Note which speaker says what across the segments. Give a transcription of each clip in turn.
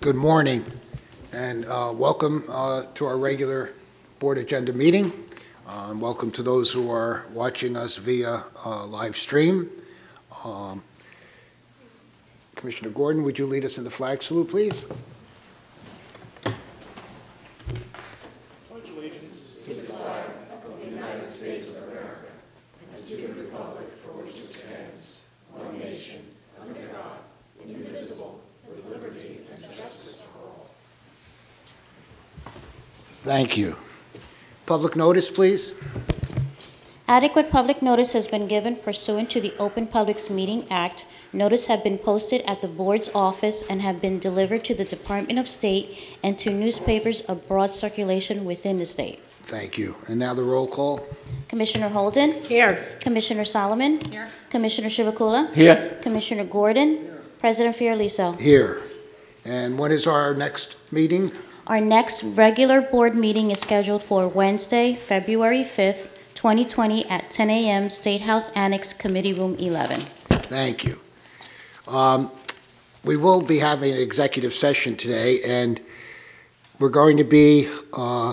Speaker 1: Good morning, and uh, welcome uh, to our regular board agenda meeting. Uh, and Welcome to those who are watching us via uh, live stream. Um, Commissioner Gordon, would you lead us in the flag salute, please? Thank you. Public notice, please?
Speaker 2: Adequate public notice has been given pursuant to the Open Publics Meeting Act. Notice have been posted at the board's office and have been delivered to the Department of State and to newspapers of broad circulation within the state.
Speaker 1: Thank you. And now the roll call.
Speaker 2: Commissioner Holden?
Speaker 3: Here.
Speaker 2: Commissioner Solomon?
Speaker 3: Here.
Speaker 2: Commissioner Chivukula?
Speaker 3: Here.
Speaker 2: Commissioner Gordon? Here. President Fiordaliso?
Speaker 1: Here. And when is our next meeting?
Speaker 2: Our next regular board meeting is scheduled for Wednesday, February 5th, 2020, at 10 a.m., State House Annex Committee Room 11.
Speaker 1: Thank you. Um, We will be having an executive session today, and we're going to be uh,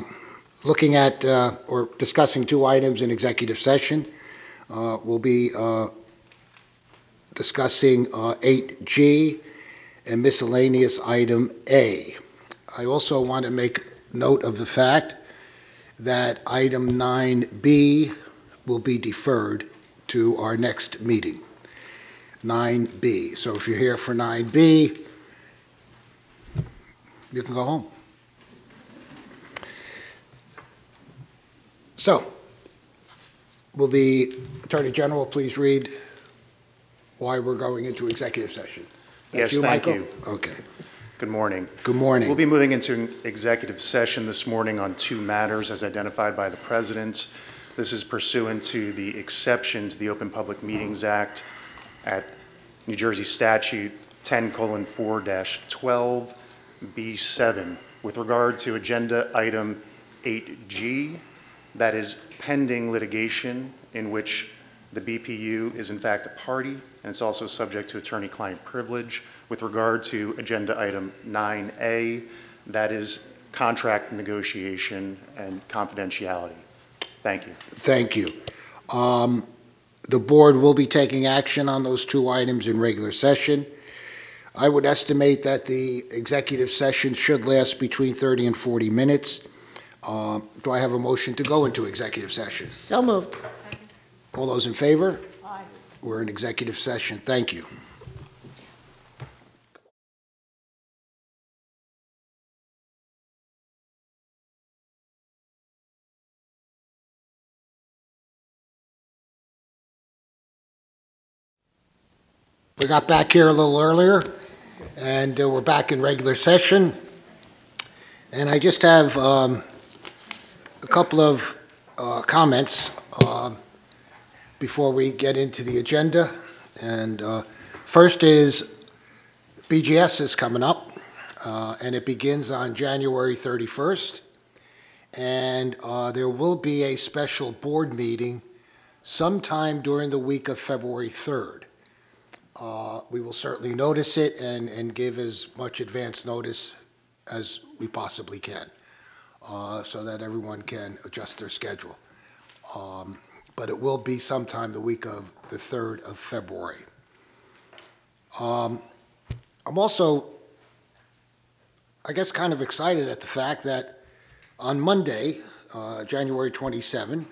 Speaker 1: looking at uh, or discussing two items in executive session. Uh, We'll be uh, discussing uh, 8G and miscellaneous item A. I also want to make note of the fact that item 9B will be deferred to our next meeting. 9B. So if you're here for 9B, you can go home. So, will the Attorney General please read why we're going into executive session?
Speaker 4: Yes, thank
Speaker 1: Michael?
Speaker 4: you.
Speaker 1: Okay.
Speaker 4: Good morning.
Speaker 1: Good morning.
Speaker 4: We'll be moving into an executive session this morning on two matters as identified by the President. This is pursuant to the exception to the Open Public Meetings Act at New Jersey Statute 10:4-12B7 with regard to Agenda Item 8G, that is pending litigation in which the BPU is in fact a party, and it's also subject to attorney-client privilege. With regard to Agenda Item 9A, that is contract negotiation and confidentiality. Thank you.
Speaker 1: Thank you. Um, The board will be taking action on those two items in regular session. I would estimate that the executive session should last between 30 and 40 minutes. Uh, Do I have a motion to go into executive session?
Speaker 3: So moved.
Speaker 1: All those in favor? We're in executive session. Thank you. We got back here a little earlier, and uh, we're back in regular session. And I just have um, a couple of uh, comments um, before we get into the agenda. And uh, first is BGS is coming up, uh, and it begins on January 31st. And uh, there will be a special board meeting sometime during the week of February 3rd. Uh, We will certainly notice it and, and give as much advance notice as we possibly can, uh, so that everyone can adjust their schedule. Um, But it will be sometime the week of the 3rd of February. Um, I'm also, I guess, kind of excited at the fact that on Monday, uh, January 27,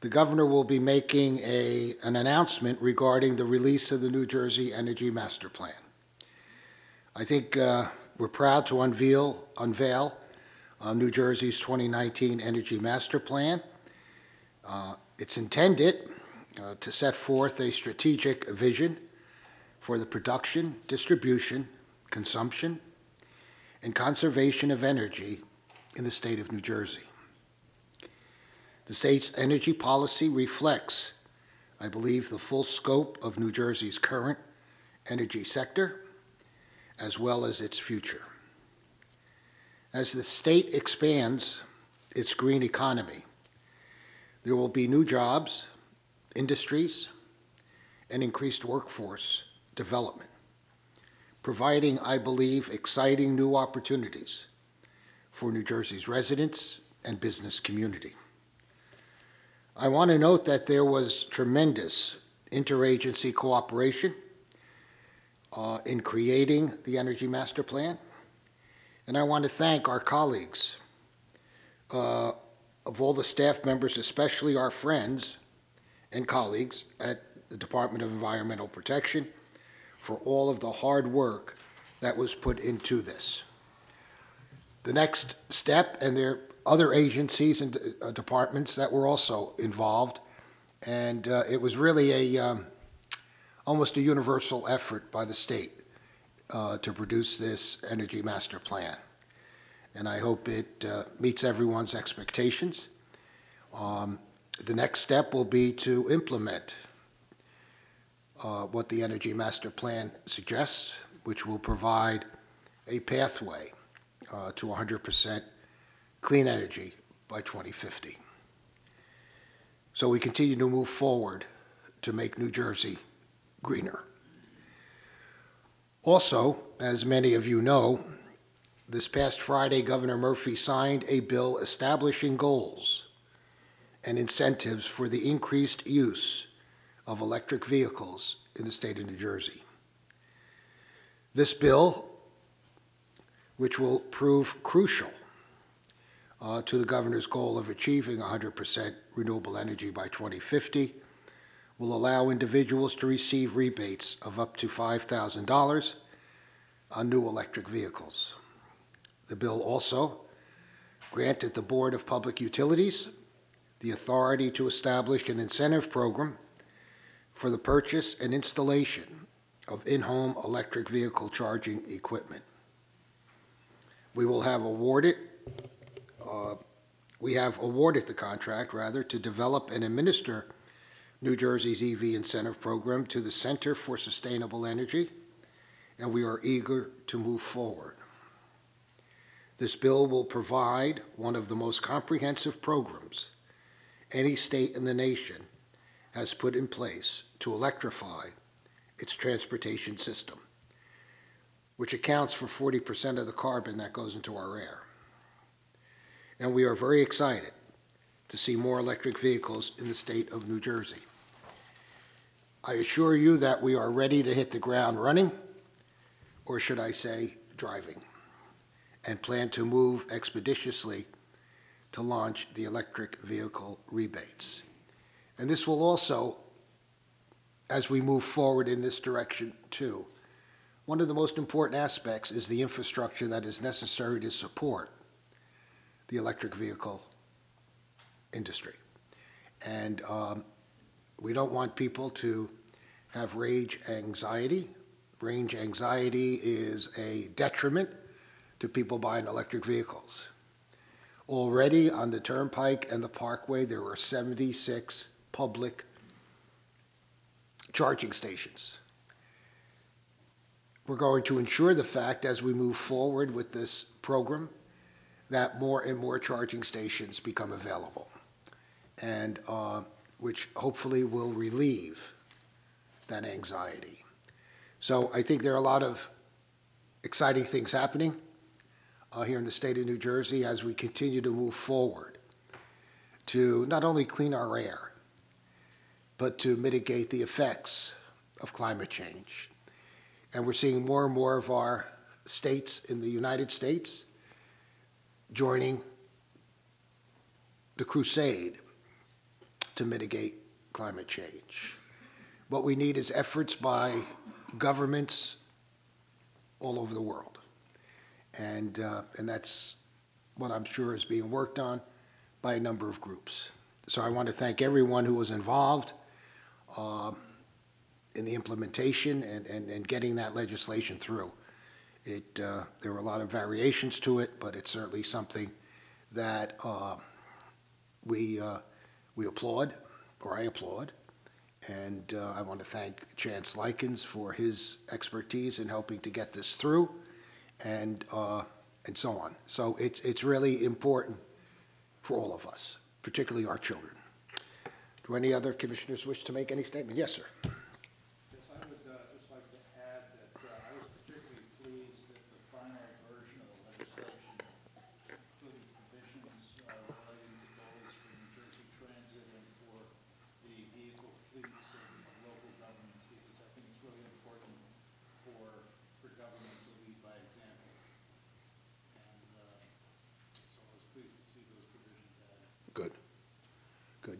Speaker 1: the governor will be making a, an announcement regarding the release of the New Jersey Energy Master Plan. I think uh, we're proud to unveil, unveil uh, New Jersey's 2019 Energy Master Plan. Uh, It's intended uh, to set forth a strategic vision for the production, distribution, consumption, and conservation of energy in the state of New Jersey. The state's energy policy reflects, I believe, the full scope of New Jersey's current energy sector, as well as its future. As the state expands its green economy, there will be new jobs, industries, and increased workforce development. providing, I believe, exciting new opportunities for New Jersey's residents and business community. I want to note that there was tremendous interagency cooperation uh, in creating the Energy Master Plan, and I want to thank our colleagues uh, of all the staff members, especially our friends and colleagues at the Department of Environmental Protection, for all of the hard work that was put into this. The next step, and there are other agencies and uh, departments that were also involved, and uh, it was really a um, almost a universal effort by the state uh, to produce this energy master plan. And I hope it uh, meets everyone's expectations. Um, the next step will be to implement uh, what the Energy Master Plan suggests, which will provide a pathway uh, to 100% clean energy by 2050. So we continue to move forward to make New Jersey greener. Also, as many of you know, this past Friday, Governor Murphy signed a bill establishing goals and incentives for the increased use of electric vehicles in the state of New Jersey. This bill, which will prove crucial uh, to the governor's goal of achieving 100% renewable energy by 2050, will allow individuals to receive rebates of up to $5,000 on new electric vehicles. The bill also granted the Board of Public Utilities the authority to establish an incentive program for the purchase and installation of in-home electric vehicle charging equipment. We will have awarded, uh, we have awarded the contract, rather, to develop and administer New Jersey's EV incentive program to the Center for Sustainable Energy, and we are eager to move forward. This bill will provide one of the most comprehensive programs any state in the nation has put in place to electrify its transportation system, which accounts for 40% of the carbon that goes into our air. And we are very excited to see more electric vehicles in the state of New Jersey. I assure you that we are ready to hit the ground running, or should I say, driving, and plan to move expeditiously to launch the electric vehicle rebates. And this will also, as we move forward in this direction too, one of the most important aspects is the infrastructure that is necessary to support the electric vehicle industry. And um, we don't want people to have range anxiety. Range anxiety is a detriment to people buying electric vehicles. Already on the Turnpike and the Parkway, there are 76 public charging stations. We're going to ensure the fact as we move forward with this program that more and more charging stations become available, and uh, which hopefully will relieve that anxiety. So I think there are a lot of exciting things happening uh, here in the state of New Jersey as we continue to move forward to not only clean our air, but to mitigate the effects of climate change. And we're seeing more and more of our states in the United States joining the crusade to mitigate climate change. What we need is efforts by governments all over the world. And, uh, and that's what I'm sure is being worked on by a number of groups. So I want to thank everyone who was involved uh, in the implementation and, and, and getting that legislation through. It, uh, there were a lot of variations to it, but it's certainly something that uh, we, we applaud, or I applaud. And uh, I want to thank Chance Likens for his expertise in helping to get this through and, uh, and so on. So it's, it's really important for all of us, particularly our children. Do any other commissioners wish to make any statement? Yes, sir.
Speaker 3: Yes, I would uh, just like to add that uh, I was particularly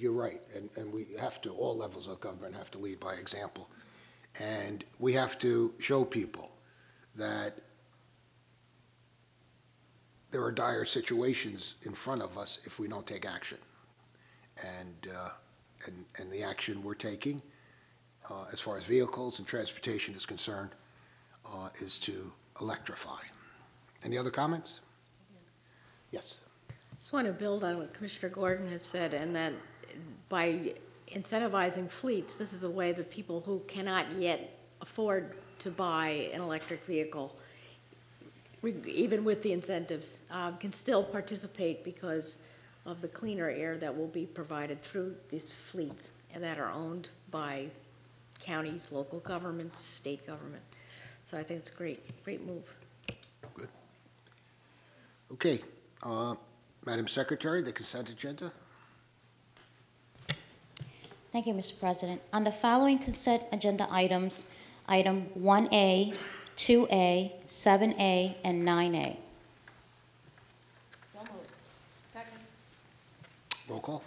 Speaker 1: you're right, and, and we have to, all levels of government have to lead by example. And we have to show people that there are dire situations in front of us if we don't take action. And, uh, and, and the action we're taking, uh, as far as vehicles and transportation is concerned, uh, is to electrify. Any other comments? Yes.
Speaker 3: I Just want to build on what Commissioner Gordon has said, and that by incentivizing fleets, this is a way that people who cannot yet afford to buy an electric vehicle, even with the incentives, um, can still participate because of the cleaner air that will be provided through these fleets and that are owned by counties, local governments, state government. So I think it's a great, great move. Good.
Speaker 1: Okay, uh, Madam Secretary, the consent agenda?
Speaker 2: Thank you, Mr. President. On the following consent agenda items, item 1A, 2A, 7A, and 9A.
Speaker 1: Roll call?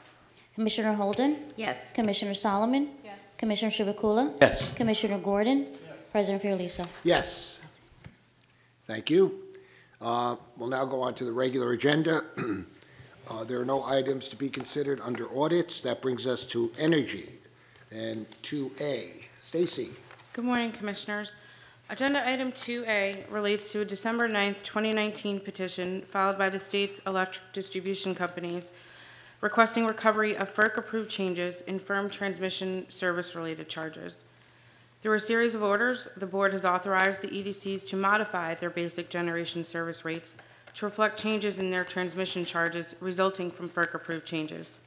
Speaker 2: Commissioner Holden?
Speaker 3: Yes.
Speaker 2: Commissioner Solomon?
Speaker 3: Yes.
Speaker 2: Commissioner Chivukula?
Speaker 5: Yes.
Speaker 2: Commissioner Gordon? Yes. President Fiordaliso?
Speaker 1: Yes. Thank you. Uh, We'll now go on to the regular agenda. Uh, There are no items to be considered under audits. That brings us to energy and 2A. Stacy?
Speaker 6: Good morning, Commissioners. Agenda item 2A relates to a December 9th, 2019 petition filed by the state's electric distribution companies requesting recovery of FERC-approved changes in firm transmission service-related charges. Through a series of orders, the board has authorized the EDCs to modify their basic generation service rates to reflect changes in their transmission charges resulting from FERC-approved changes.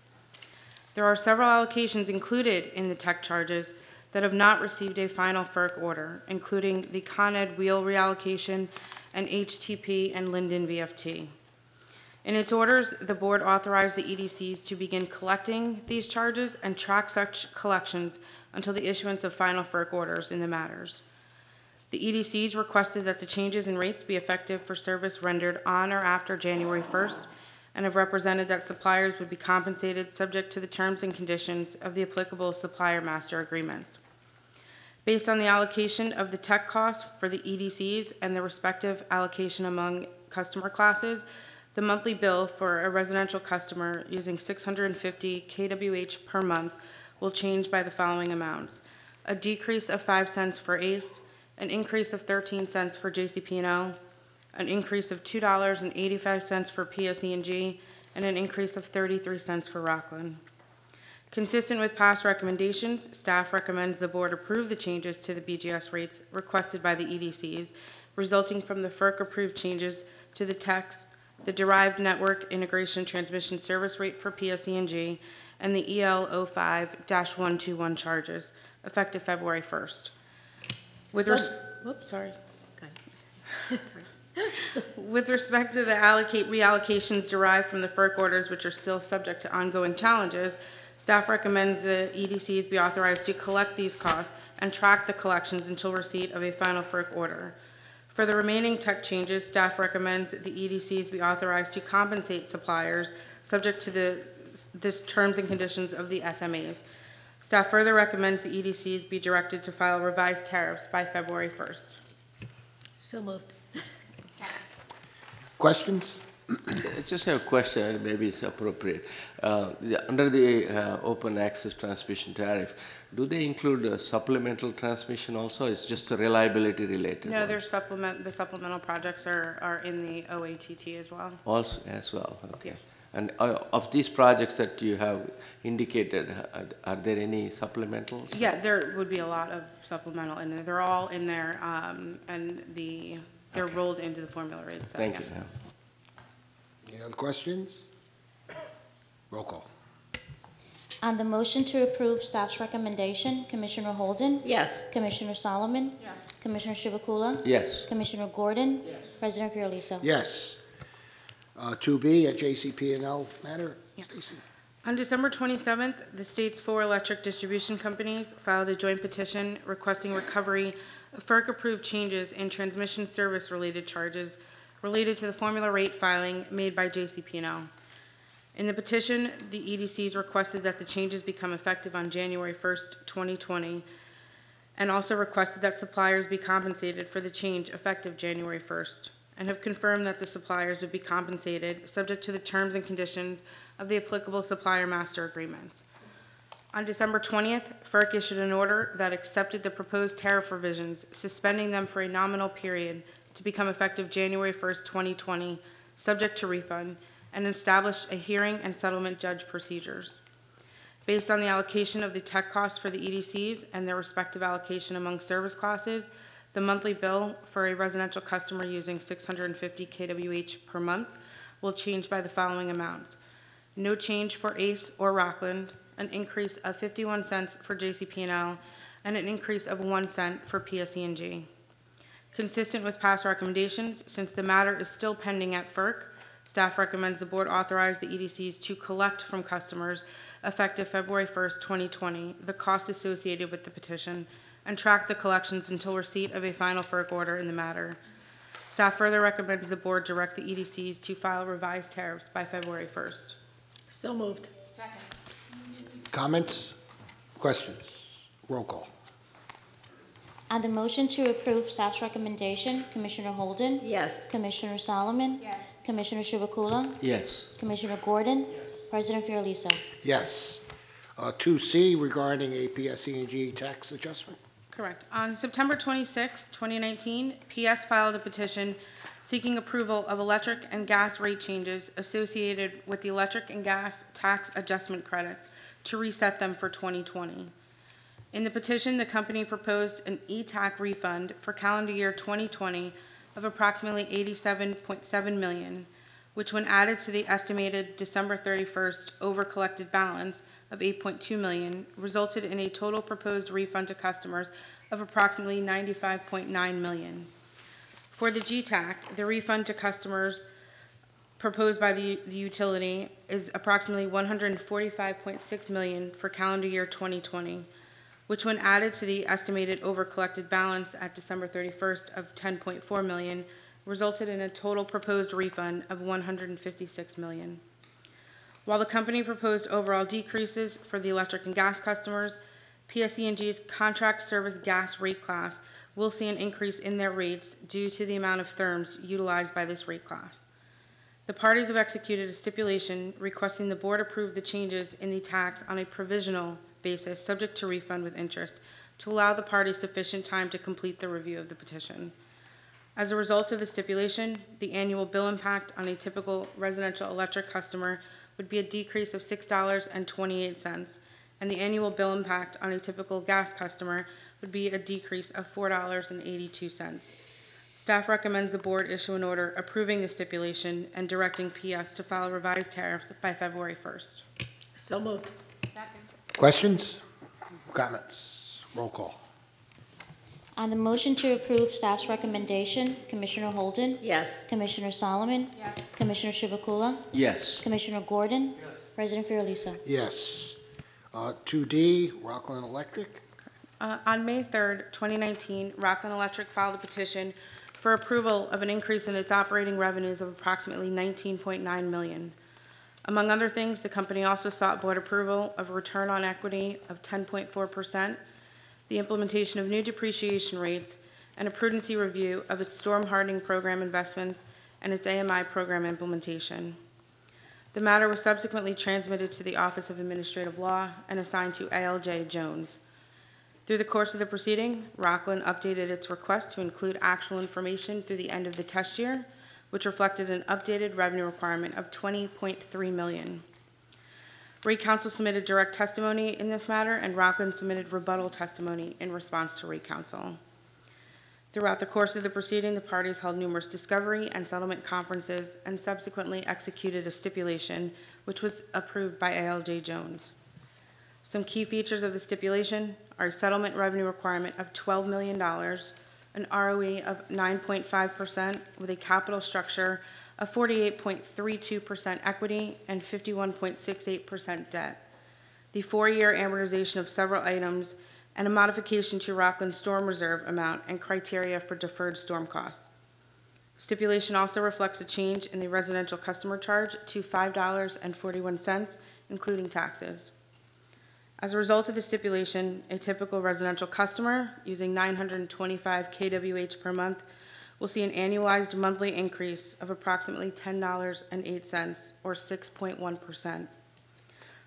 Speaker 6: There are several allocations included in the TEC charges that have not received a final FERC order, including the Con Ed wheel reallocation and HTP and Linden VFT. In its orders, the board authorized the EDCs to begin collecting these charges and track such collections until the issuance of final FERC orders in the matters. The EDCs requested that the changes in rates be effective for service rendered on or after January 1st and have represented that suppliers would be compensated subject to the terms and conditions of the applicable supplier master agreements. Based on the allocation of the TEC costs for the EDCs and the respective allocation among customer classes, the monthly bill for a residential customer using 650 kWh per month will change by the following amounts. A decrease of 5 cents for ACE, an increase of 13 cents for JCP&L, an increase of $2.85 for PSE&G, and an increase of 33 cents for Rockland. Consistent with past recommendations, staff recommends the board approve the changes to the BGS rates requested by the EDCs, resulting from the FERC-approved changes to the TECs, the derived network integration transmission service rate for PSE&G, and the EL 05-121 charges, effective February 1st. With
Speaker 3: So-
Speaker 6: res-
Speaker 3: Whoops.
Speaker 6: sorry. With respect to the allocate, reallocations derived from the FERC orders, which are still subject to ongoing challenges, staff recommends the EDCs be authorized to collect these costs and track the collections until receipt of a final FERC order. For the remaining TEC changes, staff recommends that the EDCs be authorized to compensate suppliers subject to the, this terms and conditions of the SMAs. Staff further recommends the EDCs be directed to file revised tariffs by February 1st.
Speaker 3: So moved.
Speaker 1: Questions?
Speaker 5: I just have a question, maybe it's appropriate. Uh, the- Under the uh, open access transmission tariff, do they include a supplemental transmission also? It's just a reliability related?
Speaker 6: No,
Speaker 5: one?
Speaker 6: there's supplement, the supplemental projects are, are in the OATT as well.
Speaker 5: Also, as well? okay.
Speaker 6: Yes.
Speaker 5: And uh, of these projects that you have indicated, are- are there any supplementals?
Speaker 6: Yeah, there would be a lot of supplemental in there. They're all in there, um, and the, they're
Speaker 5: Okay.
Speaker 6: rolled into the formula rates. so,
Speaker 5: Thank
Speaker 6: yeah.
Speaker 5: you. yeah.
Speaker 1: Any other questions? Roll call?
Speaker 2: On the motion to approve staff's recommendation, Commissioner Holden?
Speaker 3: Yes.
Speaker 2: Commissioner Solomon?
Speaker 6: Yes.
Speaker 2: Commissioner Chivukula?
Speaker 5: Yes.
Speaker 2: Commissioner Gordon? Yes. President Fiordaliso?
Speaker 1: Yes. Uh, 2B, a JCP&L matter?
Speaker 6: Yeah.
Speaker 1: Stacy?
Speaker 6: On December 27th, the state's four electric distribution companies filed a joint petition requesting recovery of FERC-approved changes in transmission service-related charges related to the formula rate filing made by JCP&L. In the petition, the EDCs requested that the changes become effective on January 1st, 2020, and also requested that suppliers be compensated for the change effective January 1st, and have confirmed that the suppliers would be compensated subject to the terms and conditions of the applicable supplier master agreements. On December 20th, FERC issued an order that accepted the proposed tariff revisions, suspending them for a nominal period to become effective January 1st, 2020, subject to refund, and established a hearing and settlement judge procedures. Based on the allocation of the TEC costs for the EDCs and their respective allocation among service classes, the monthly bill for a residential customer using 650 kWh per month will change by the following amounts. No change for ACE or Rockland, an increase of 51 cents for JCP&L, and an increase of 1 cent for PSE&G. Consistent with past recommendations, since the matter is still pending at FERC, staff recommends the board authorize the EDCs to collect from customers effective February 1st, 2020, the cost associated with the petition, and track the collections until receipt of a final FERC order in the matter. Staff further recommends the board direct the EDCs to file revised tariffs by February 1st.
Speaker 3: So moved. Second.
Speaker 1: Comments? Questions? Roll call.
Speaker 2: On the motion to approve staff's recommendation, Commissioner Holden?
Speaker 3: Yes.
Speaker 2: Commissioner Solomon?
Speaker 3: Yes.
Speaker 2: Commissioner Chivukula?
Speaker 5: Yes.
Speaker 2: Commissioner Gordon? President Fiordaliso?
Speaker 1: Yes. Uh, 2C regarding a PSE&G tax adjustment.
Speaker 6: Correct. On September 26, 2019, PS filed a petition seeking approval of electric and gas rate changes associated with the electric and gas tax adjustment credits to reset them for 2020. In the petition, the company proposed an E-TAC refund for calendar year 2020 of approximately 87.7 million, which when added to the estimated December 31st over-collected balance of 8.2 million, resulted in a total proposed refund to customers of approximately 95.9 million. For the GTAC, the refund to customers proposed by the, the utility is approximately 145.6 million for calendar year 2020, which when added to the estimated over-collected balance at December 31st of 10.4 million, resulted in a total proposed refund of 156 million. While the company proposed overall decreases for the electric and gas customers, PSE&G's contract service gas rate class will see an increase in their rates due to the amount of therms utilized by this rate class. The parties have executed a stipulation requesting the board approve the changes in the tax on a provisional basis, subject to refund with interest, to allow the parties sufficient time to complete the review of the petition. As a result of the stipulation, the annual bill impact on a typical residential electric customer would be a decrease of $6.28, and the annual bill impact on a typical gas customer would be a decrease of $4.82. Staff recommends the board issue an order approving the stipulation and directing PS to file revised tariffs by February 1st.
Speaker 3: So moved.
Speaker 1: Questions? Comments? Roll call.
Speaker 2: On the motion to approve staff's recommendation, Commissioner Holden?
Speaker 3: Yes.
Speaker 2: Commissioner Solomon?
Speaker 3: Yes.
Speaker 2: Commissioner Chivukula?
Speaker 5: Yes.
Speaker 2: Commissioner Gordon? Yes. President Fiordaliso?
Speaker 1: Yes. Uh, 2D, Rockland Electric.
Speaker 6: Uh, On May 3rd, 2019, Rockland Electric filed a petition for approval of an increase in its operating revenues of approximately 19.9 million. Among other things, the company also sought board approval of a return on equity of 10.4%, the implementation of new depreciation rates, and a prudency review of its storm hardening program investments and its AMI program implementation. The matter was subsequently transmitted to the Office of Administrative Law and assigned to ALJ Jones. Through the course of the proceeding, Rockland updated its request to include actual information through the end of the test year, which reflected an updated revenue requirement of 20.3 million. Rate Counsel submitted direct testimony in this matter, and Rockland submitted rebuttal testimony in response to Rate Counsel. Throughout the course of the proceeding, the parties held numerous discovery and settlement conferences and subsequently executed a stipulation, which was approved by ALJ Jones. Some key features of the stipulation are a settlement revenue requirement of $12 million, an ROE of 9.5% with a capital structure of 48.32% equity and 51.68% debt, the four-year amortization of several items, and a modification to Rockland's storm reserve amount and criteria for deferred storm costs. Stipulation also reflects a change in the residential customer charge to $5.41, including taxes. As a result of the stipulation, a typical residential customer using 925 kWh per month will see an annualized monthly increase of approximately $10.08, or 6.1%.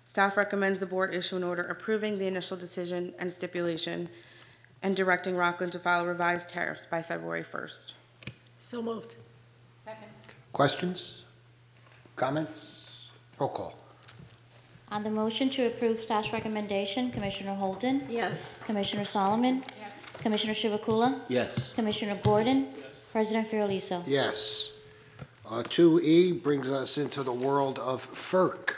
Speaker 6: Staff recommends the board issue an order approving the initial decision and stipulation and directing Rockland to file revised tariffs by February 1st.
Speaker 3: So moved. Second.
Speaker 1: Questions? Comments? Roll call.
Speaker 2: On the motion to approve staff's recommendation, Commissioner Holden?
Speaker 3: Yes.
Speaker 2: Commissioner Solomon? Yes. Commissioner Chivukula?
Speaker 5: Yes.
Speaker 2: Commissioner Gordon? President Fiordaliso?
Speaker 1: Yes. Uh, 2E brings us into the world of FERC.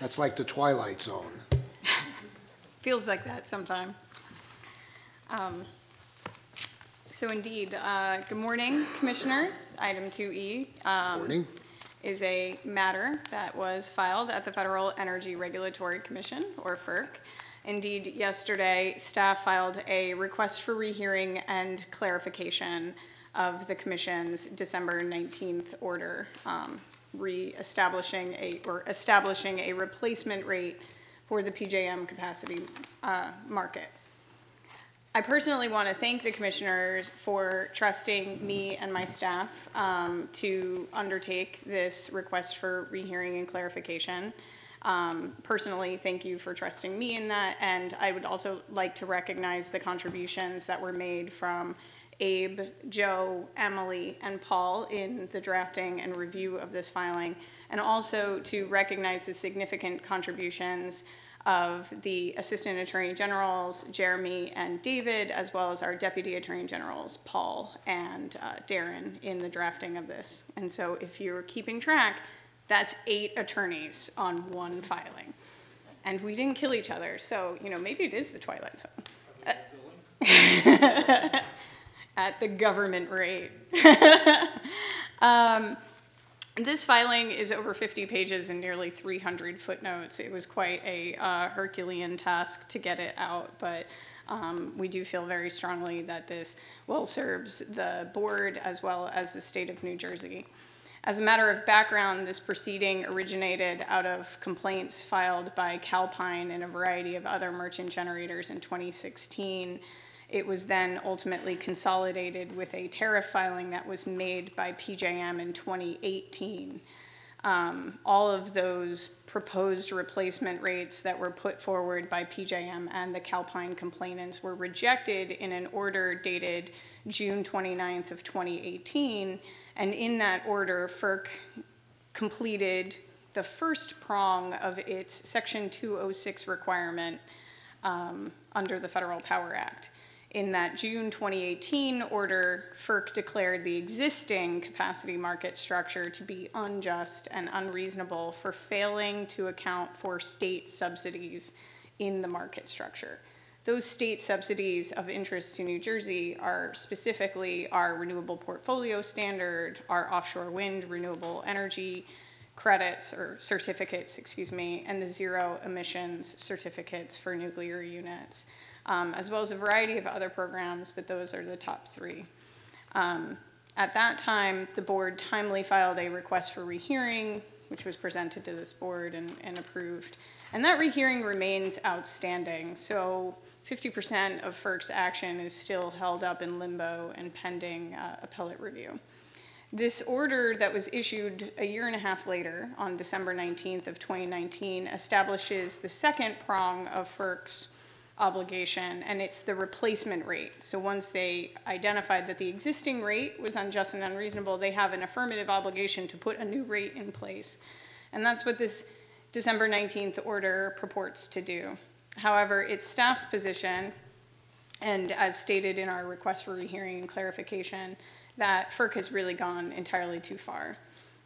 Speaker 1: That's like the Twilight Zone.
Speaker 7: Feels like that sometimes. Um, So indeed, uh, good morning, Commissioners. Item 2E um,
Speaker 1: Morning.
Speaker 7: is a matter that was filed at the Federal Energy Regulatory Commission, or FERC. Indeed, yesterday, staff filed a request for rehearing and clarification of the Commission's December 19th order, um, re-establishing a, or establishing a replacement rate for the PJM capacity uh, market. I personally want to thank the commissioners for trusting me and my staff um, to undertake this request for rehearing and clarification. Um, Personally, thank you for trusting me in that, and I would also like to recognize the contributions that were made from Abe, Joe, Emily, and Paul in the drafting and review of this filing, and also to recognize the significant contributions of the Assistant Attorney Generals, Jeremy and David, as well as our Deputy Attorney Generals, Paul and uh, Darren, in the drafting of this. And so if you're keeping track, that's eight attorneys on one filing. And we didn't kill each other, so, you know, maybe it is the Twilight Zone. At the government rate. Um, this filing is over 50 pages and nearly 300 footnotes. It was quite a uh, Herculean task to get it out, but um, we do feel very strongly that this well serves the board as well as the state of New Jersey. As a matter of background, this proceeding originated out of complaints filed by Calpine and a variety of other merchant generators in 2016. It was then ultimately consolidated with a tariff filing that was made by PJM in 2018. Um, all of those proposed replacement rates that were put forward by PJM and the Calpine complainants were rejected in an order dated June 29th of 2018. And in that order, FERC completed the first prong of its Section 206 requirement um, under the Federal Power Act. In that June 2018 order, FERC declared the existing capacity market structure to be unjust and unreasonable for failing to account for state subsidies in the market structure. Those state subsidies of interest to New Jersey are specifically our renewable portfolio standard, our offshore wind renewable energy credits or certificates, excuse me, and the zero emissions certificates for nuclear units um, as well as a variety of other programs, but those are the top three. Um, at that time, the board timely filed a request for rehearing, which was presented to this board and, and approved. And that rehearing remains outstanding. So 50% of FERC's action is still held up in limbo and pending uh, appellate review. This order that was issued a year and a half later, on December 19th of 2019, establishes the second prong of FERC's obligation, and it's the replacement rate. So once they identified that the existing rate was unjust and unreasonable, they have an affirmative obligation to put a new rate in place. And that's what this December 19th order purports to do. However, it's staff's position, and as stated in our request for rehearing and clarification, that FERC has really gone entirely too far.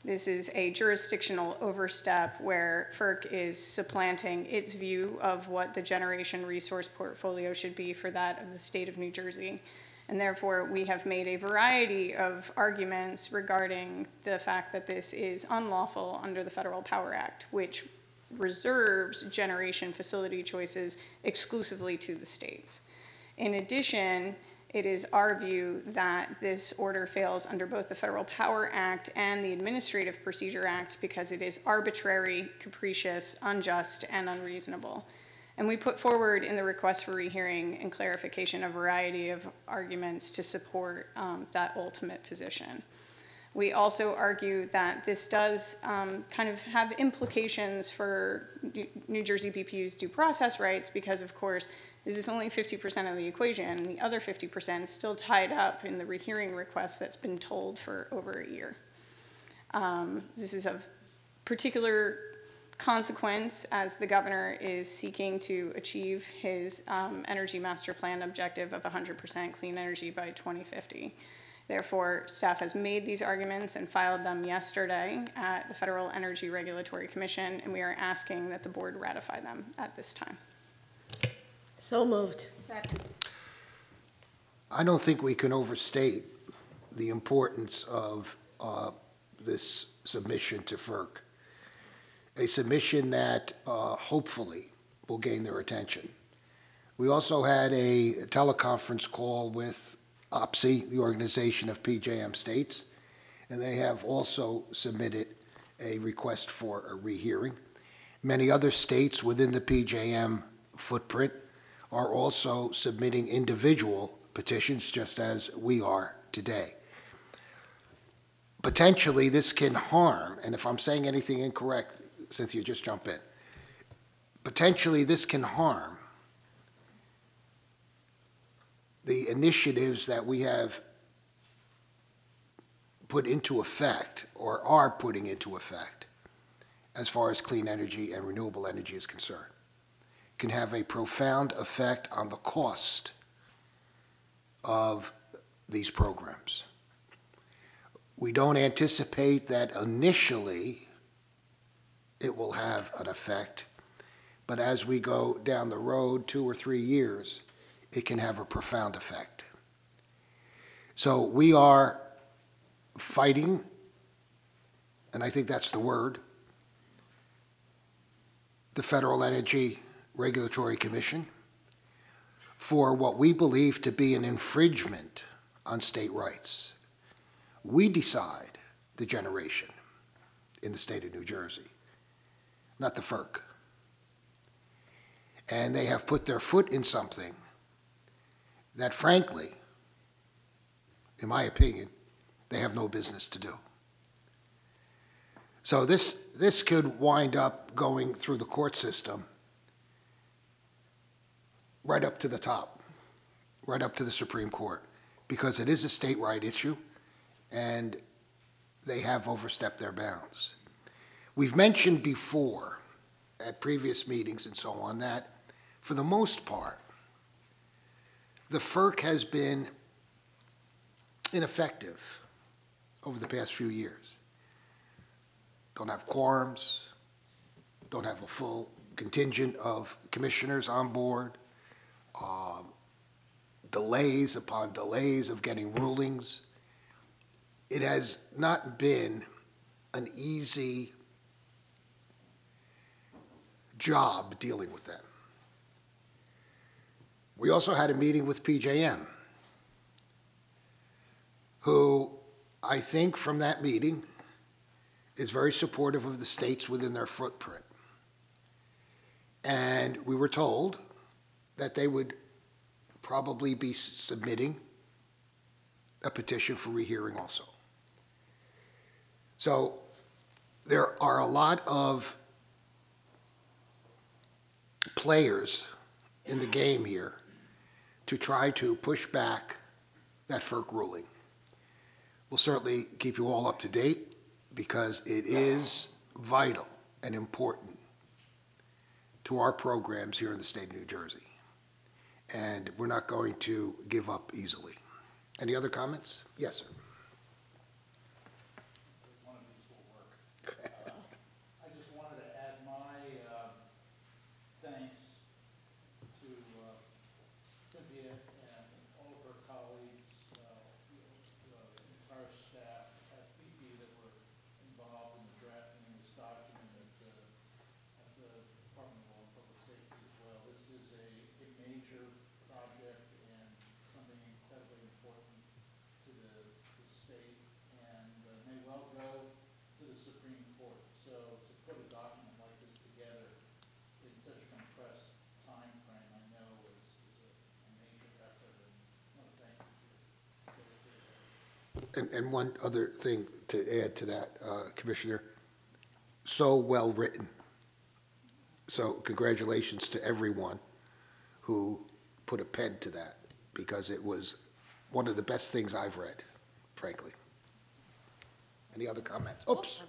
Speaker 7: This is a jurisdictional overstep where FERC is supplanting its view of what the generation resource portfolio should be for that of the state of New Jersey. And therefore, we have made a variety of arguments regarding the fact that this is unlawful under the Federal Power Act, which reserves generation facility choices exclusively to the states. In addition, It is our view that this order fails under both the Federal Power Act and the Administrative Procedure Act because it is arbitrary, capricious, unjust, and unreasonable. And we put forward in the request for rehearing and clarification a variety of arguments to support um, that ultimate position. We also argue that this does um, kind of have implications for New- Jersey BPU's due process rights because, of course, this is only 50% of the equation. The other 50% is still tied up in the rehearing request that's been told for over a year. Um, This is of particular consequence as the governor is seeking to achieve his um, energy master plan objective of 100% clean energy by 2050. Therefore, staff has made these arguments and filed them yesterday at the Federal Energy Regulatory Commission, and we are asking that the board ratify them at this time.
Speaker 3: So moved.
Speaker 1: I don't think we can overstate the importance of uh, this submission to FERC. A submission that uh, hopefully will gain their attention. We also had a teleconference call with OPSI, the Organization of PJM States, and they have also submitted a request for a rehearing. Many other states within the PJM footprint are also submitting individual petitions, just as we are today. Potentially, this can harm, and if I'm saying anything incorrect, Cynthia, just jump in. Potentially, this can harm the initiatives that we have put into effect or are putting into effect as far as clean energy and renewable energy is concerned can have a profound effect on the cost of these programs. We don't anticipate that initially it will have an effect, but as we go down the road two or three years, it can have a profound effect. So we are fighting, and I think that's the word, the Federal Energy Regulatory Commission for what we believe to be an infringement on state rights. We decide the generation in the state of New Jersey, not the FERC. And they have put their foot in something that, frankly, in my opinion, they have no business to do. So this, this could wind up going through the court system right up to the top, right up to the Supreme Court, because it is a state right issue, and they have overstepped their bounds. We've mentioned before, at previous meetings and so on, that for the most part, the FERC has been ineffective over the past few years. Don't have quorums, don't have a full contingent of commissioners on board, um, delays upon delays of getting rulings. It has not been an easy job dealing with them. We also had a meeting with PJM, who I think from that meeting is very supportive of the states within their footprint. And we were told that they would probably be submitting a petition for rehearing also. So there are a lot of players in the game here to try to push back that FERC ruling. We'll certainly keep you all up to date because it is vital and important to our programs here in the state of New Jersey. And we're not going to give up easily. Any other comments? Yes, sir.
Speaker 8: one of these will work. Uh, I just wanted to add my uh, thanks to uh, Cynthia and all of her colleagues, uh, the entire staff at BP that were involved in the drafting of this document at the, at the Department of Law and Public Safety as well. This is a, a major project and something incredibly state and uh, may well go to the Supreme Court. So to put a document like this together in such a compressed time frame, I know is, is a a major effort, and I want to thank you for your dedication.
Speaker 1: And, and one other thing to add to that, uh, Commissioner, so well written. So congratulations to everyone who put a pen to that, because it was one of the best things I've read, frankly. Any other comments? Oops.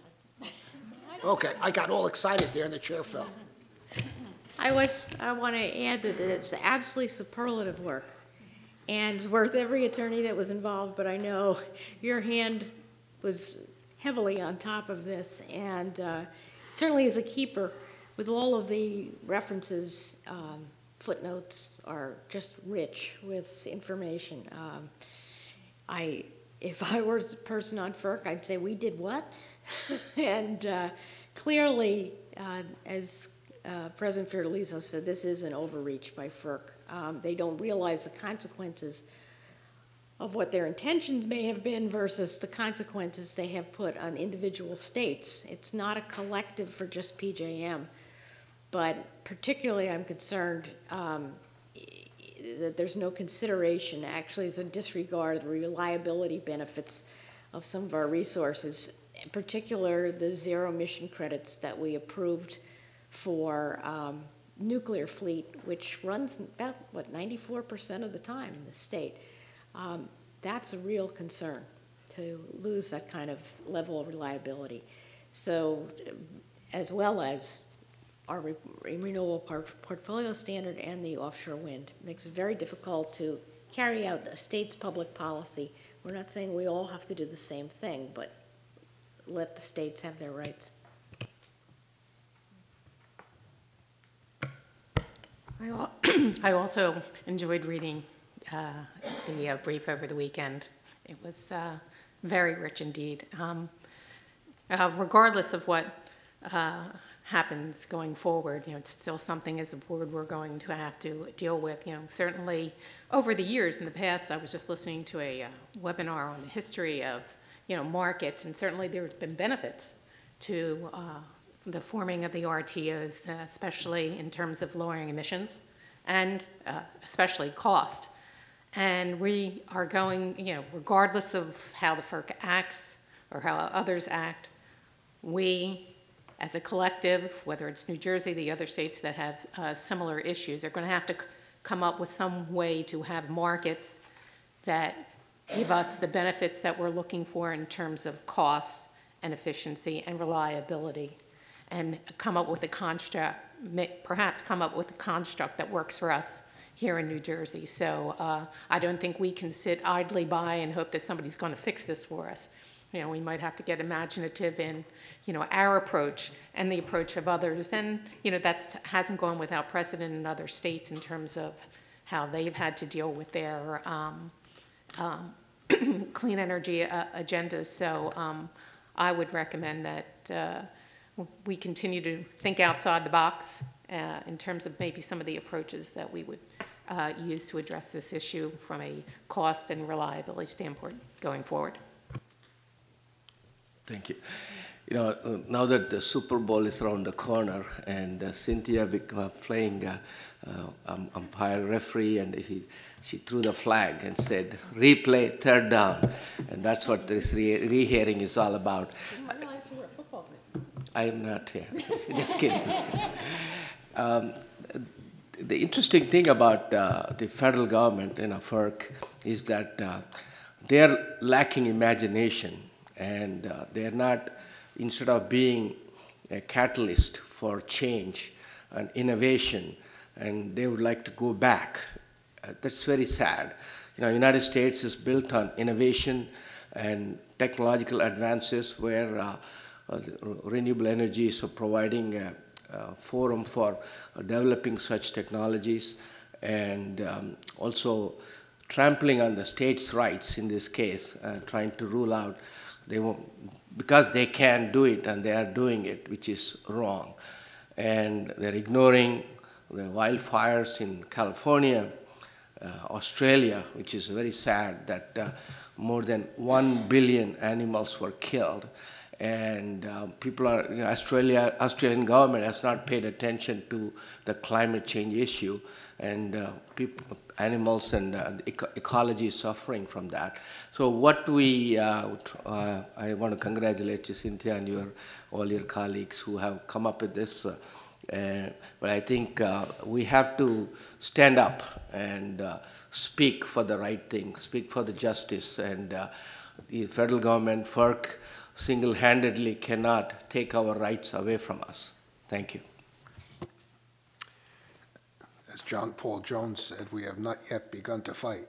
Speaker 1: Okay, I got all excited there and the chair fell.
Speaker 3: I was, I want to add that it's absolutely superlative work, and it's worth every attorney that was involved, but I know your hand was heavily on top of this, and uh, certainly as a keeper, with all of the references, um, footnotes are just rich with information. Um, I, if I were the person on FERC, I'd say, we did what? And uh, clearly, uh, as uh, President Fiordaliso said, this is an overreach by FERC. Um, They don't realize the consequences of what their intentions may have been versus the consequences they have put on individual states. It's not a collective for just PJM, but particularly I'm concerned um, that there's no consideration, actually, as a disregard of the reliability benefits of some of our resources, in particular the zero emission credits that we approved for um, nuclear fleet, which runs about, what, 94% of the time in the state. Um, that's a real concern to lose that kind of level of reliability. So, as well as our re- renewable portfolio standard and the offshore wind. Makes it very difficult to carry out a state's public policy. We're not saying we all have to do the same thing, but let the states have their rights.
Speaker 9: I also enjoyed reading uh, the uh, brief over the weekend. It was uh, very rich indeed. Um, uh, Regardless of what uh, happens going forward, you know, it's still something as a board we're going to have to deal with. You know, certainly over the years in the past, I was just listening to a uh, webinar on the history of, you know, markets, and certainly there's been benefits to uh, the forming of the RTOs, uh, especially in terms of lowering emissions and uh, especially cost. And we are going, you know, regardless of how the FERC acts or how others act, we, as a collective, whether it's New Jersey, the other states that have uh, similar issues, are going to have to come up with some way to have markets that give us the benefits that we're looking for in terms of cost and efficiency and reliability, and come up with a construct, perhaps come up with a construct that works for us here in New Jersey. So uh, I don't think we can sit idly by and hope that somebody's going to fix this for us. You know, we might have to get imaginative in, you know, our approach and the approach of others. And, you know, that hasn't gone without precedent in other states in terms of how they've had to deal with their um, clean energy uh, agendas. So um, I would recommend that uh, we continue to think outside the box uh, in terms of maybe some of the approaches that we would uh, use to address this issue from a cost and reliability standpoint going forward.
Speaker 5: Thank you. You know, uh, now that the Super Bowl is around the corner and uh, Cynthia playing um, umpire referee and he, she threw the flag and said, replay, third down. And that's what this re- rehearing is all about. I am not here. Just kidding. um, the interesting thing about uh, the federal government, you know, FERC, is that uh, they are lacking imagination and uh, they're not, instead of being a catalyst for change and innovation, and they would like to go back. Uh, that's very sad. You know, United States is built on innovation and technological advances where uh, uh, renewable energy is providing a, a forum for developing such technologies and um, also trampling on the states' rights in this case, uh, trying to rule out they won't, because they can do it and they are doing it, which is wrong. And they're ignoring the wildfires in California, uh, Australia, which is very sad that uh, more than 1 billion animals were killed. And uh, people are, you know, Australia, Australian government has not paid attention to the climate change issue, and uh, people, animals and uh, eco- ecology is suffering from that. So what we, uh, I want to congratulate you, Cynthia, and your all your colleagues who have come up with this. Uh, but I think uh, we have to stand up and uh, speak for the right thing, speak for the justice, and the federal government, FERC, single-handedly cannot take our rights away from us. Thank you.
Speaker 1: As John Paul Jones said, we have not yet begun to fight.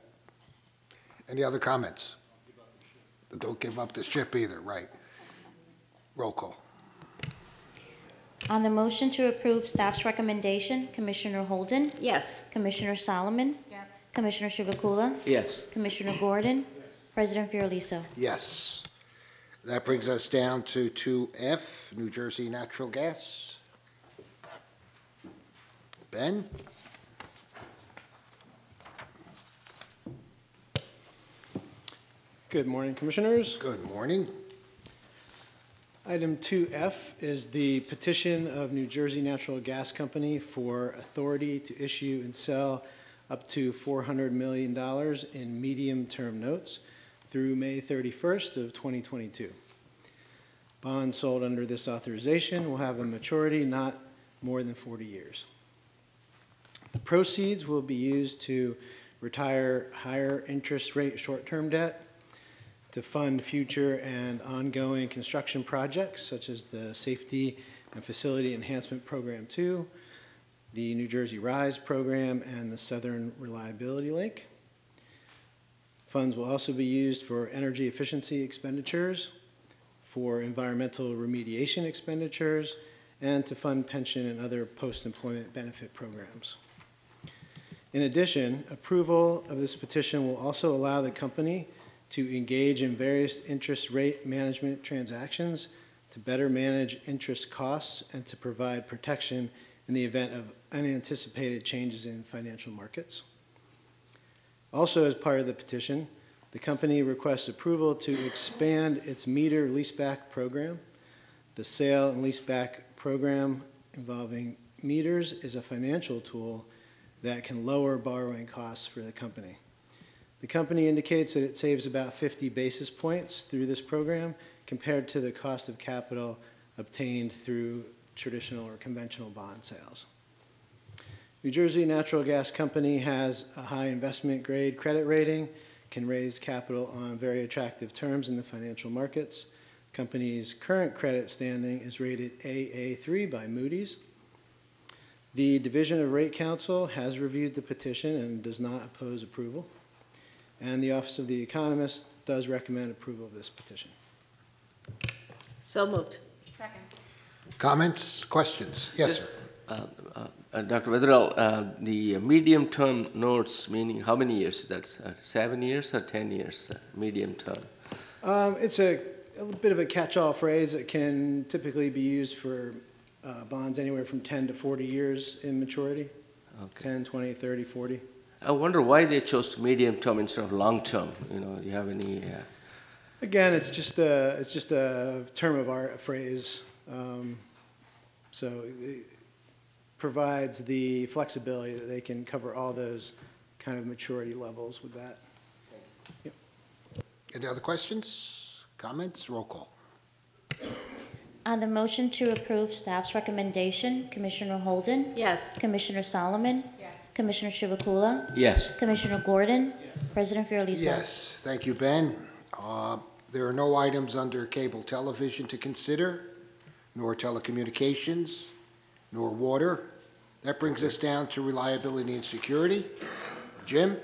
Speaker 1: Any other comments? Don't give up the ship either, right? Roll call.
Speaker 2: On the motion to approve staff's recommendation, Commissioner Holden,
Speaker 3: Yes.
Speaker 2: Commissioner Solomon,
Speaker 9: Yes.
Speaker 2: Commissioner Chivukula,
Speaker 5: Yes.
Speaker 2: Commissioner Gordon, President Fiordaliso.
Speaker 1: Yes. That brings us down to 2F, New Jersey Natural Gas. Ben?
Speaker 10: Good morning, Commissioners.
Speaker 1: Good morning.
Speaker 10: Item 2F is the petition of New Jersey Natural Gas Company for authority to issue and sell up to $400 million in medium-term notes through May 31st of 2022. Bonds sold under this authorization will have a maturity not more than 40 years. The proceeds will be used to retire higher interest rate short-term debt, to fund future and ongoing construction projects such as the Safety and Facility Enhancement Program 2, the New Jersey RISE program, and the Southern Reliability Link. Funds will also be used for energy efficiency expenditures, for environmental remediation expenditures, and to fund pension and other post-employment benefit programs. In addition, approval of this petition will also allow the company to engage in various interest rate management transactions to better manage interest costs and to provide protection in the event of unanticipated changes in financial markets. Also, as part of the petition, the company requests approval to expand its meter leaseback program. The sale and leaseback program involving meters is a financial tool that can lower borrowing costs for the company. The company indicates that it saves about 50 basis points through this program compared to the cost of capital obtained through traditional or conventional bond sales. New Jersey Natural Gas Company has a high investment grade credit rating, can raise capital on very attractive terms in the financial markets. Company's current credit standing is rated AA3 by Moody's. The Division of Rate Counsel has reviewed the petition and does not oppose approval. And the Office of the Economist does recommend approval of this petition.
Speaker 3: So moved.
Speaker 9: Second.
Speaker 1: Comments, questions? Yes, sir.
Speaker 5: Uh, uh, uh, Dr. Witherell, uh, the medium-term notes, meaning how many years? That's uh, seven years or 10 years, uh, medium term?
Speaker 10: Um, it's a, a bit of a catch-all phrase It can typically be used for uh, bonds anywhere from 10 to 40 years in maturity,
Speaker 5: Okay.
Speaker 10: 10, 20, 30, 40.
Speaker 5: I wonder why they chose medium term instead of long term. You know, do you have any? Uh,
Speaker 10: Again, it's just a, it's just a term of art, a phrase. Um, so it provides the flexibility that they can cover all those kind of maturity levels with that.
Speaker 1: Any other questions, comments? Roll call.
Speaker 2: On the motion to approve staff's recommendation, Commissioner Holden,
Speaker 3: Yes.
Speaker 2: Commissioner Solomon,
Speaker 9: Yes.
Speaker 2: Commissioner Chivukula,
Speaker 5: yes.
Speaker 2: Commissioner Gordon, President Fiordaliso.
Speaker 1: Yes, thank you, Ben. Uh, There are no items under cable television to consider, nor telecommunications, nor water. That brings us down to reliability and security. Jim?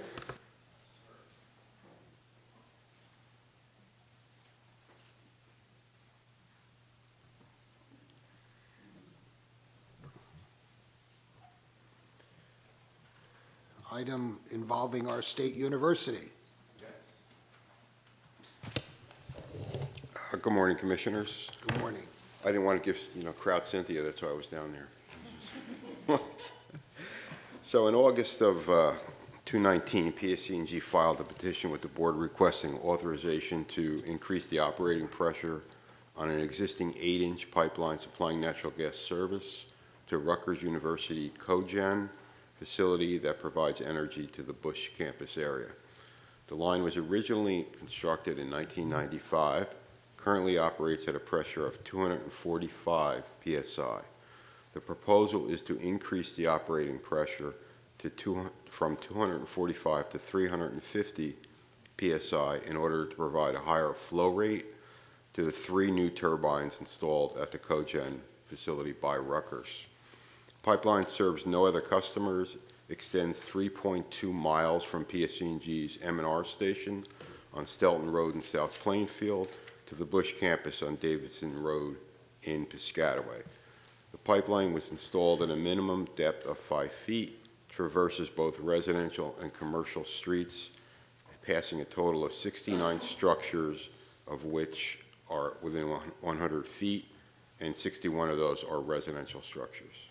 Speaker 1: Item involving our state university.
Speaker 11: Uh, Good morning, Commissioners.
Speaker 1: Good morning.
Speaker 11: I didn't want to give, you know, crowd Cynthia, that's why I was down there. So in August of uh, 219, PSE&G filed a petition with the board requesting authorization to increase the operating pressure on an existing eight-inch pipeline supplying natural gas service to Rutgers University Cogen facility that provides energy to the Busch campus area. The line was originally constructed in 1995, currently operates at a pressure of 245 psi. The proposal is to increase the operating pressure to two, from 245 to 350 psi in order to provide a higher flow rate to the three new turbines installed at the cogen facility by Rutgers. Pipeline serves no other customers, extends 3.2 miles from PSE&G's M&R station on Stelton Road in South Plainfield to the Busch campus on Davidson Road in Piscataway. The pipeline was installed at a minimum depth of five feet, traverses both residential and commercial streets, passing a total of 69 structures, of which are within 100 feet, and 61 of those are residential structures.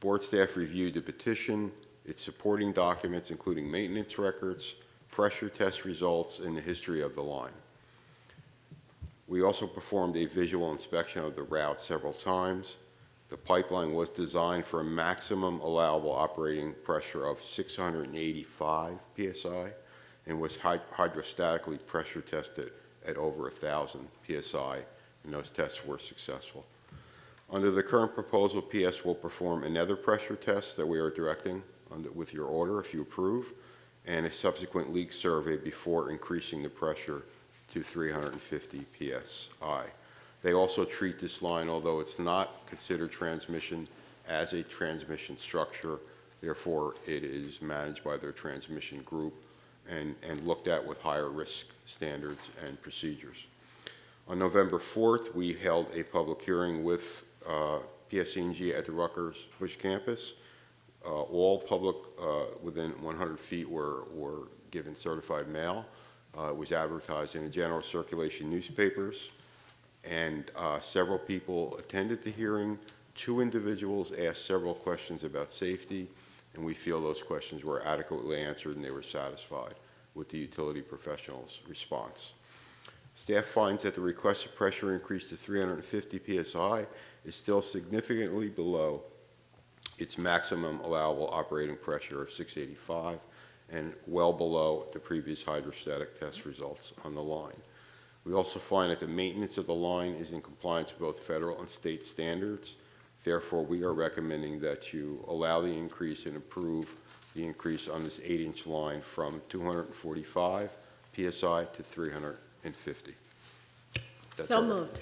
Speaker 11: Board staff reviewed the petition, its supporting documents, including maintenance records, pressure test results, and the history of the line. We also performed a visual inspection of the route several times. The pipeline was designed for a maximum allowable operating pressure of 685 psi and was hy- hydrostatically pressure tested at over 1,000 psi, and those tests were successful. Under the current proposal, PS will perform another pressure test that we are directing with your order, if you approve, and a subsequent leak survey before increasing the pressure to 350 psi. They also treat this line, although it's not considered transmission, as a transmission structure. Therefore, it is managed by their transmission group and, and looked at with higher risk standards and procedures. On November 4th, we held a public hearing with uh, at the Rutgers Busch campus. Uh, All public uh, within 100 feet were, were given certified mail. Uh, It was advertised in the general circulation newspapers, and uh, several people attended the hearing. Two individuals asked several questions about safety, and we feel those questions were adequately answered and they were satisfied with the utility professional's response. Staff finds that the requested pressure increase to 350 psi is still significantly below its maximum allowable operating pressure of 685 and well below the previous hydrostatic test results on the line. We also find that the maintenance of the line is in compliance with both federal and state standards. Therefore, we are recommending that you allow the increase and approve the increase on this eight-inch line from 245 PSI to 350. That's
Speaker 3: So moved.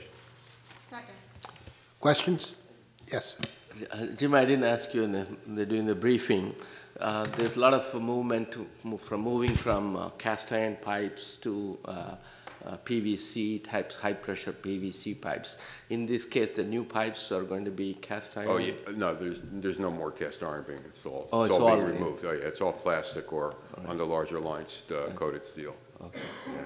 Speaker 1: Questions? Yes.
Speaker 5: Uh, Jim, I didn't ask you in the, the- during the briefing. Uh, there's a lot of movement to move from moving from uh, cast iron pipes to uh, uh, PVC types, high pressure PVC pipes. In this case, the new pipes are going to be cast iron.
Speaker 11: Oh, yeah, no, there's, there's no more cast iron being installed.
Speaker 5: Oh, it's
Speaker 11: all being
Speaker 5: all-
Speaker 11: removed. Oh, yeah, it's all plastic or on the larger lines, uh, coated steel.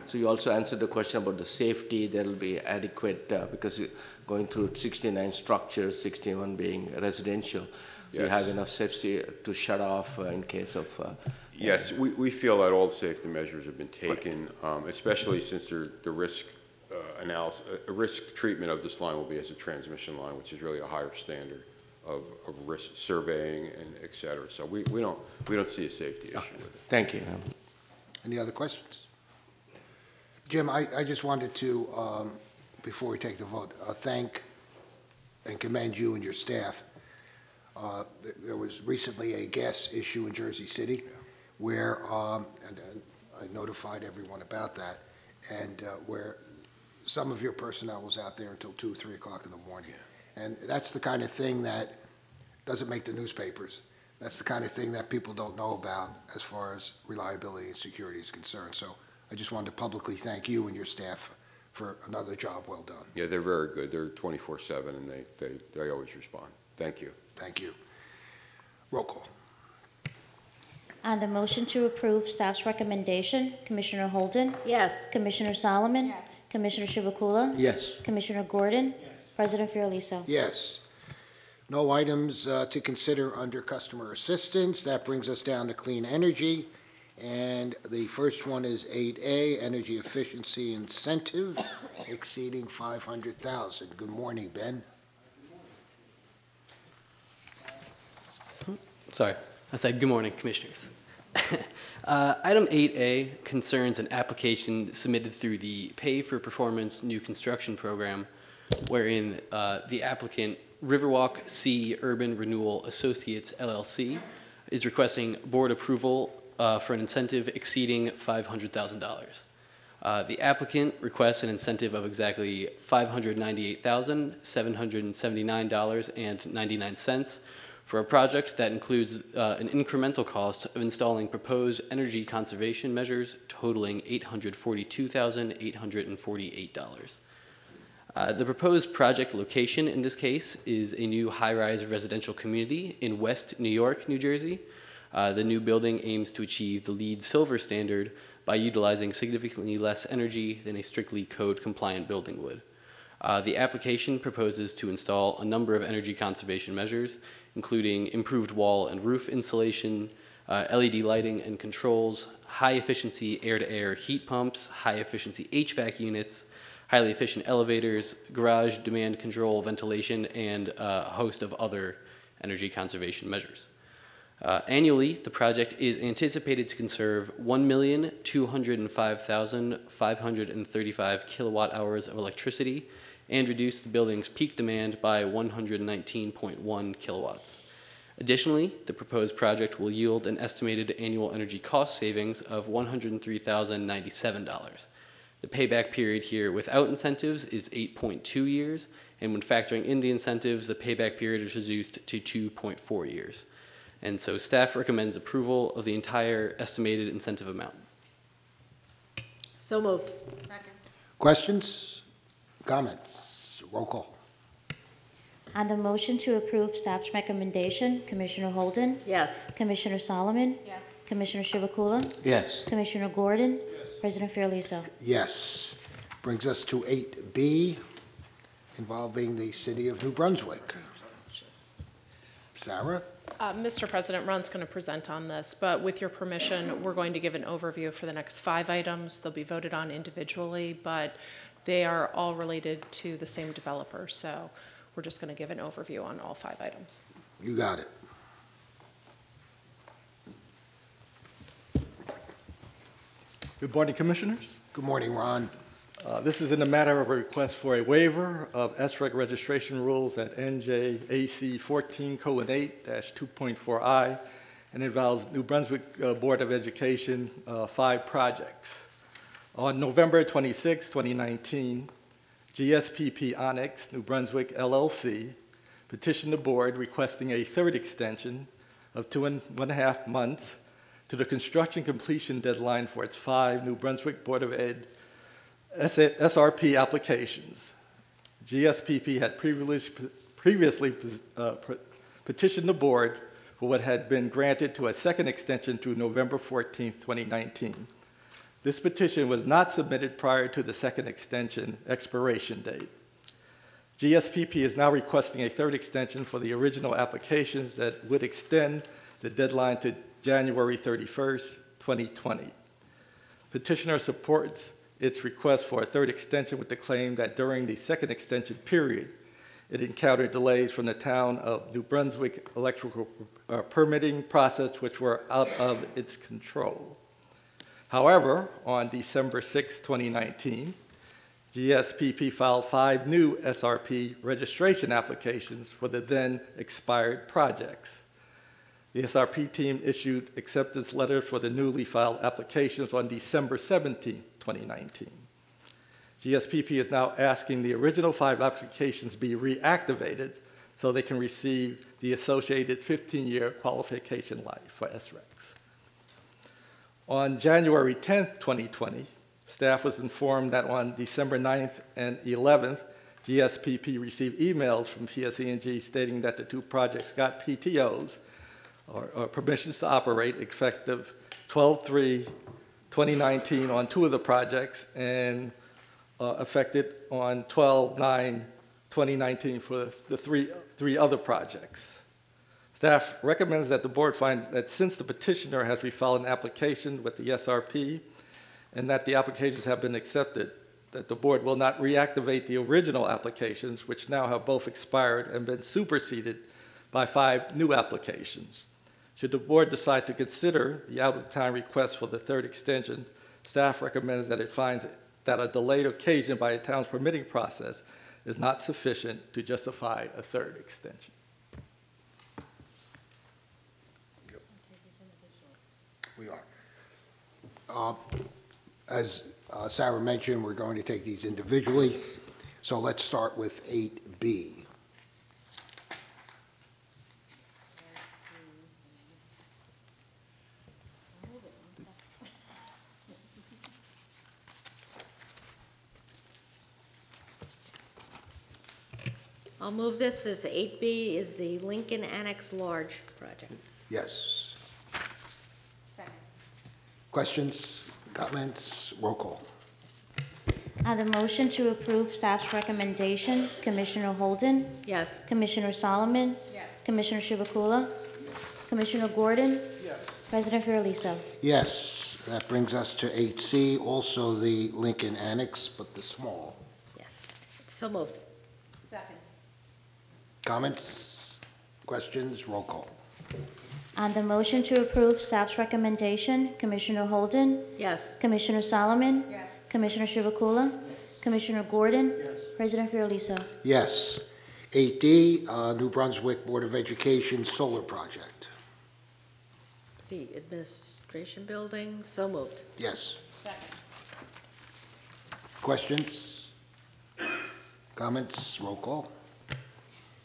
Speaker 5: So you also answered the question about the safety. There will be adequate uh, because going through 69 structures, 61 being residential. You have enough safety to shut off uh, in case of. Uh,
Speaker 11: Yes, we, we feel that all the safety measures have been taken, um, especially since there, the risk uh, analysis, uh, risk treatment of this line will be as a transmission line, which is really a higher standard of, of risk surveying and et cetera. So we, we don't, we don't see a safety issue with it.
Speaker 5: thank you.
Speaker 1: Any other questions? Jim, I, I just wanted to, um, before we take the vote, uh, thank and commend you and your staff. Uh, th- There was recently a gas issue in Jersey City where, um, and and I notified everyone about that, and uh, where some of your personnel was out there until 2, 3 o'clock in the morning. And that's the kind of thing that doesn't make the newspapers. That's the kind of thing that people don't know about as far as reliability and security is concerned. So I just wanted to publicly thank you and your staff for another job well done.
Speaker 11: Yeah, they're very good. They're 24/7 and they, they, they always respond. Thank you.
Speaker 1: Thank you. Roll call.
Speaker 2: On the motion to approve staff's recommendation, Commissioner Holden?
Speaker 3: Yes.
Speaker 2: Commissioner Solomon? Yes. Commissioner Chivukula?
Speaker 5: Yes.
Speaker 2: Commissioner Gordon? Yes. President Fiordaliso?
Speaker 1: Yes. No items uh, to consider under customer assistance. That brings us down to clean energy. And the first one is 8A, Energy Efficiency Incentive exceeding 500,000. Good morning, Ben.
Speaker 12: Sorry, I said good morning, Commissioners. Uh, Item 8A concerns an application submitted through the Pay for Performance New Construction Program, wherein uh, the applicant Riverwalk C Urban Renewal Associates LLC is requesting board approval uh, for an incentive exceeding $500,000. Uh, The applicant requests an incentive of exactly $598,779.99 for a project that includes uh, an incremental cost of installing proposed energy conservation measures totaling $842,848. Uh, The proposed project location in this case is a new high-rise residential community in West New York, New Jersey. Uh, The new building aims to achieve the LEED Silver standard by utilizing significantly less energy than a strictly code-compliant building would. Uh, The application proposes to install a number of energy conservation measures, including improved wall and roof insulation, uh, LED lighting and controls, high-efficiency air-to-air heat pumps, high-efficiency HVAC units, highly efficient elevators, garage demand control, ventilation, and uh, a host of other energy conservation measures. Uh, Annually, the project is anticipated to conserve 1,205,535 kilowatt hours of electricity and reduce the building's peak demand by 119.1 kilowatts. Additionally, the proposed project will yield an estimated annual energy cost savings of $103,097. The payback period here without incentives is 8.2 years, and when factoring in the incentives, the payback period is reduced to 2.4 years. And so staff recommends approval of the entire estimated incentive amount.
Speaker 3: So moved. Second.
Speaker 1: Questions? Comments? Roll call.
Speaker 2: On the motion to approve staff's recommendation, Commissioner Holden,
Speaker 3: Yes.
Speaker 2: Commissioner Solomon,
Speaker 9: Yes.
Speaker 2: Commissioner Chivukula,
Speaker 5: Yes.
Speaker 2: Commissioner Gordon, Yes. President Fiordaliso.
Speaker 1: Yes. Brings us to 8B, involving the city of New Brunswick. Sarah?
Speaker 13: Uh, Mr. President, Ron's going to present on this, but with your permission, we're going to give an overview for the next five items. They'll be voted on individually, but they are all related to the same developer, so we're just going to give an overview on all five items.
Speaker 1: You got it.
Speaker 14: Good morning, Commissioners.
Speaker 1: Good morning, Ron.
Speaker 14: Uh, This is in the matter of a request for a waiver of SREC registration rules at NJAC 14:8-2.4I, and involves New Brunswick uh, Board of Education, uh, five projects. On November 26, 2019, GSPP Onyx New Brunswick LLC petitioned the board requesting a third extension of two and one half months to the construction completion deadline for its five New Brunswick Board of Ed SRP applications. GSPP had previously, uh, petitioned the board for what had been granted to a second extension through November 14, 2019. This petition was not submitted prior to the second extension expiration date. GSPP is now requesting a third extension for the original applications that would extend the deadline to January 31st, 2020. Petitioner supports its request for a third extension with the claim that during the second extension period, it encountered delays from the town of New Brunswick electrical uh, permitting process which were out of its control. However, on December 6, 2019, GSPP filed five new SRP registration applications for the then expired projects. The SRP team issued acceptance letters for the newly filed applications on December 17, 2019. GSPP is now asking the original five applications be reactivated so they can receive the associated 15-year qualification life for SRECs. On January 10, 2020, staff was informed that on December 9th and 11th, GSPP received emails from PSE&G stating that the two projects got PTOs, or, or permissions to operate, effective 12/3/2019 on two of the projects, and uh, affected on 12/9/2019 for the three, three other projects. Staff recommends that the board find that since the petitioner has refiled an application with the SRP and that the applications have been accepted, that the board will not reactivate the original applications, which now have both expired and been superseded by five new applications. Should the board decide to consider the out-of-time request for the third extension, staff recommends that it finds that a delayed occasion by a town's permitting process is not sufficient to justify a third extension.
Speaker 1: We are. Uh, As uh, Sarah mentioned, we're going to take these individually. So let's start with 8B.
Speaker 3: I'll move this as eight B is the Lincoln Annex Large project.
Speaker 1: Yes. Second. Questions, comments, roll call.
Speaker 2: On the motion to approve staff's recommendation, Commissioner Holden?
Speaker 3: Yes.
Speaker 2: Commissioner Solomon?
Speaker 3: Yes.
Speaker 2: Commissioner Chivukula? Commissioner Gordon?
Speaker 8: Yes.
Speaker 2: President Fiordaliso?
Speaker 1: Yes, that brings us to 8C, also the Lincoln Annex, but the small.
Speaker 3: Yes. So moved. Second.
Speaker 1: Comments, questions, roll call.
Speaker 2: On the motion to approve staff's recommendation, Commissioner Holden?
Speaker 3: Yes.
Speaker 2: Commissioner Solomon?
Speaker 3: Yes.
Speaker 2: Commissioner Chivukula? Commissioner Gordon? Yes. President Fiordaliso?
Speaker 1: Yes. 8D, uh, New Brunswick Board of Education Solar Project.
Speaker 3: The administration building, so moved.
Speaker 1: Yes. Second. Questions? Comments, roll call.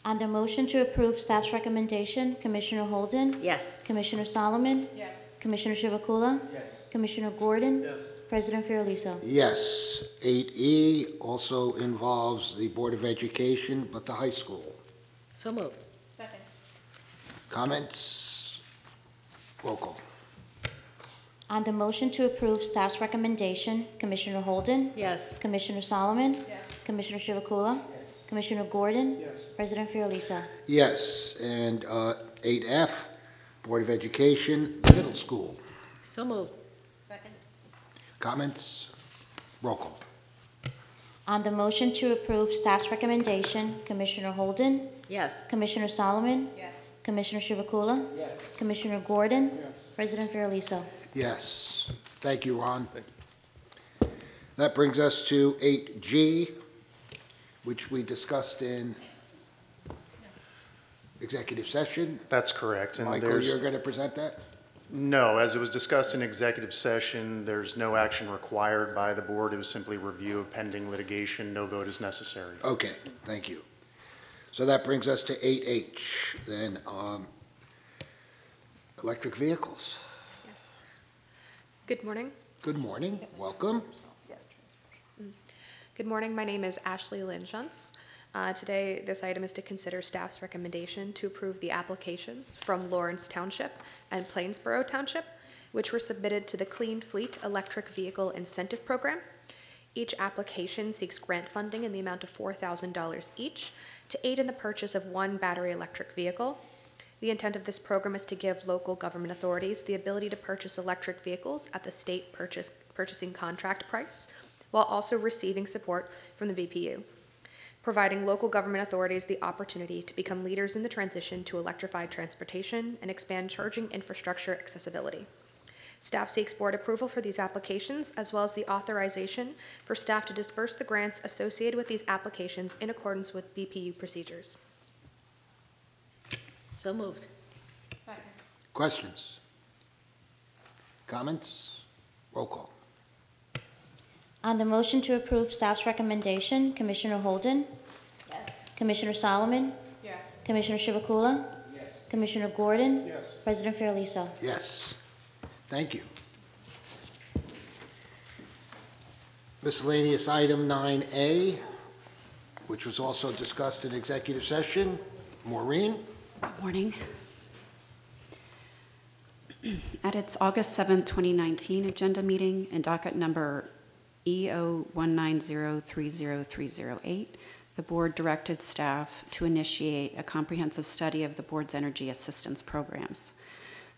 Speaker 2: On the motion to approve staff's recommendation, Commissioner Holden?
Speaker 3: Yes.
Speaker 2: Commissioner Solomon?
Speaker 3: Yes.
Speaker 2: Commissioner Chivukula?
Speaker 8: Yes.
Speaker 2: Commissioner Gordon?
Speaker 8: Yes.
Speaker 2: President Fiordaliso?
Speaker 1: Yes. 8E also involves the Board of Education, but the high school.
Speaker 3: So moved.
Speaker 1: Comments? Roll call.
Speaker 2: On the motion to approve staff's recommendation, Commissioner Holden?
Speaker 3: Yes.
Speaker 2: Commissioner Solomon? Commissioner Chivukula? Commissioner Gordon?
Speaker 8: Yes.
Speaker 2: President Fiordaliso?
Speaker 1: Yes. And uh, 8F, Board of Education, Middle School.
Speaker 3: So moved. Second.
Speaker 1: Comments? Roll call.
Speaker 2: On the motion to approve staff's recommendation, Commissioner Holden?
Speaker 3: Yes.
Speaker 2: Commissioner Solomon?
Speaker 3: Yes.
Speaker 2: Commissioner Chivukula?
Speaker 8: Yes.
Speaker 2: Commissioner Gordon?
Speaker 8: Yes.
Speaker 2: President Fiordaliso?
Speaker 1: Yes. Thank you, Ron. That brings us to 8G, which we discussed in executive session.
Speaker 4: That's correct. And
Speaker 1: Michael,
Speaker 4: there's-
Speaker 1: you're going to present that?
Speaker 4: No, as it was discussed in executive session, there's no action required by the board. It was simply review of pending litigation. No vote is necessary.
Speaker 1: Okay, thank you. So that brings us to 8H, then, um, electric vehicles.
Speaker 15: Yes. Good morning.
Speaker 1: Good morning, welcome.
Speaker 15: Good morning. My name is Ashley Lynn Shunts. Uh, Today, this item is to consider staff's recommendation to approve the applications from Lawrence Township and Plainsboro Township, which were submitted to the Clean Fleet Electric Vehicle Incentive Program. Each application seeks grant funding in the amount of $4,000 each to aid in the purchase of one battery electric vehicle. The intent of this program is to give local government authorities the ability to purchase electric vehicles at the state purchase, purchasing contract price, while also receiving support from the BPU, providing local government authorities the opportunity to become leaders in the transition to electrified transportation and expand charging infrastructure accessibility. Staff seeks board approval for these applications, as well as the authorization for staff to disperse the grants associated with these applications in accordance with BPU procedures.
Speaker 3: So moved.
Speaker 1: Questions? Comments? Roll call.
Speaker 2: On the motion to approve staff's recommendation, Commissioner Holden?
Speaker 3: Yes.
Speaker 2: Commissioner Solomon?
Speaker 3: Yes.
Speaker 2: Commissioner Chivukula?
Speaker 8: Yes.
Speaker 2: Commissioner Gordon?
Speaker 8: Yes.
Speaker 2: President Fiordaliso?
Speaker 1: Yes. Thank you. Miscellaneous item 9A, which was also discussed in executive session. Maureen?
Speaker 16: Good morning. At its August 7, 2019 agenda meeting and docket number EO19030308, the board directed staff to initiate a comprehensive study of the board's energy assistance programs.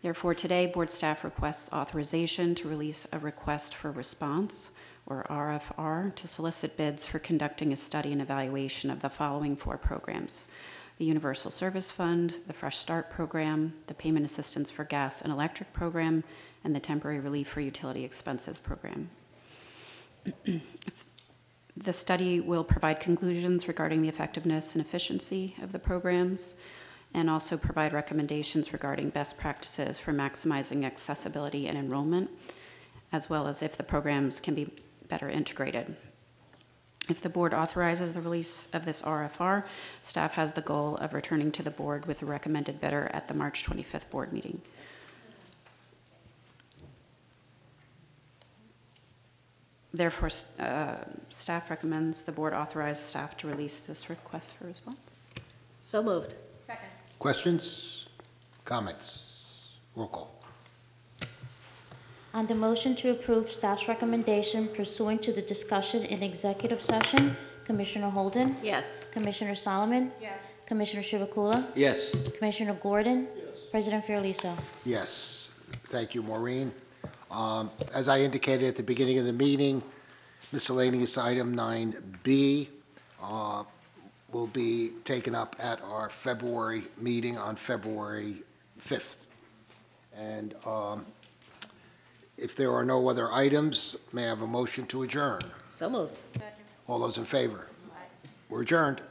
Speaker 16: Therefore, today, board staff requests authorization to release a request for response, or RFR, to solicit bids for conducting a study and evaluation of the following four programs the Universal Service Fund, the Fresh Start Program, the Payment Assistance for Gas and Electric Program, and the Temporary Relief for Utility Expenses Program. The study will provide conclusions regarding the effectiveness and efficiency of the programs and also provide recommendations regarding best practices for maximizing accessibility and enrollment, as well as if the programs can be better integrated. If the board authorizes the release of this RFR, staff has the goal of returning to the board with a recommended bidder at the March 25th board meeting. Therefore, uh, staff recommends the board authorize staff to release this request for response.
Speaker 3: So moved. Second.
Speaker 1: Questions? Comments? Roll call.
Speaker 2: On the motion to approve staff's recommendation pursuant to the discussion in executive session, Commissioner Holden?
Speaker 3: Yes.
Speaker 2: Commissioner Solomon?
Speaker 3: Yes.
Speaker 2: Commissioner Chivukula?
Speaker 5: Yes.
Speaker 2: Commissioner Gordon? Yes. President Fiordaliso?
Speaker 1: Yes, thank you, Maureen. Um, As I indicated at the beginning of the meeting, miscellaneous item 9B uh, will be taken up at our February meeting on February 5th. And um, if there are no other items, may I have a motion to adjourn?
Speaker 3: So moved.
Speaker 1: All those in favor? We're adjourned.